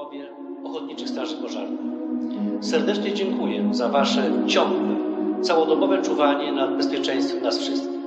członkowie Ochotniczych Straży Pożarnych. Serdecznie dziękuję za Wasze ciągłe, całodobowe czuwanie nad bezpieczeństwem nas wszystkich.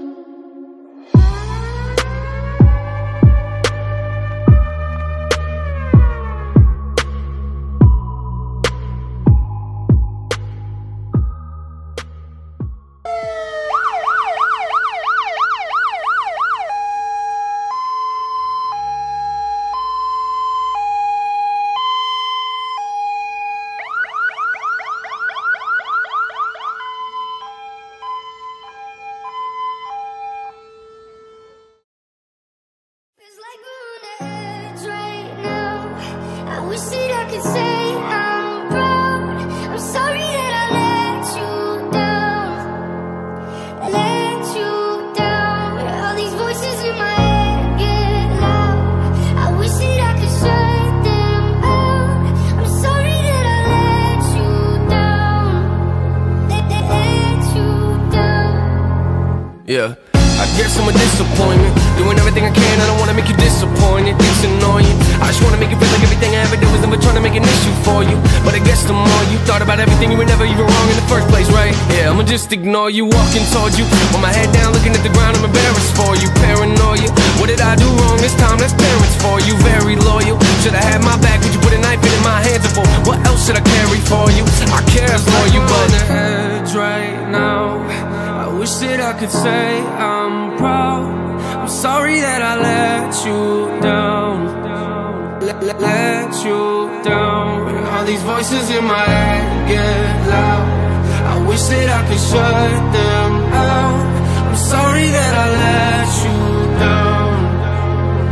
I wish that I could say I'm proud. I'm sorry that I let you down. Let you down. All these voices in my head get loud. I wish that I could shut them out. I'm sorry that I let you down. Let, let, let you down. Yeah. I guess I'm a disappointment. Doing everything I can, I don't wanna make you disappointed. It's annoying. I just wanna make it feel everything I ever did was never trying to make an issue for you. But I guess the more you thought about everything, you were never even wrong in the first place, right? Yeah, I'ma just ignore you, walking towards you. With my head down, looking at the ground, I'm embarrassed for you. Paranoia. What did I do wrong this time? That's parents for you. Very loyal. Should I have my back, would you put a knife in my hands for? What else should I carry for you? I care for you, but. On the edge right now. I wish that I could say I'm proud. I'm sorry that I let you down. Let, you down. All these voices in my head get loud. I wish that I could shut them out. I'm sorry that I let you down.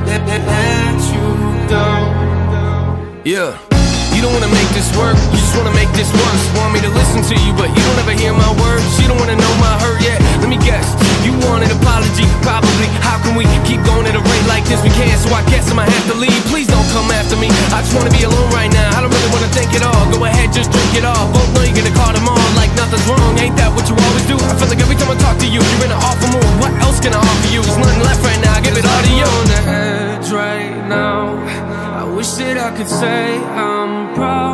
Let, let, let you down. Yeah. You don't wanna make this work, you just wanna make this worse. Want me to listen to you, but you don't ever hear my words. You don't wanna know my hurt yet. Let me guess, you want an apology, probably. How can we keep going at a rate like this? We can't, so I guess i am have I just wanna be alone right now. I don't really wanna think at all. Go ahead, just drink it all. Both know you're gonna call them on like nothing's wrong. Ain't that what you always do? I feel like every time I talk to you, you're in an awful mood. What else can I offer you? There's nothing left right now. I give it all to you. On the edge right now. I wish that I could say I'm proud.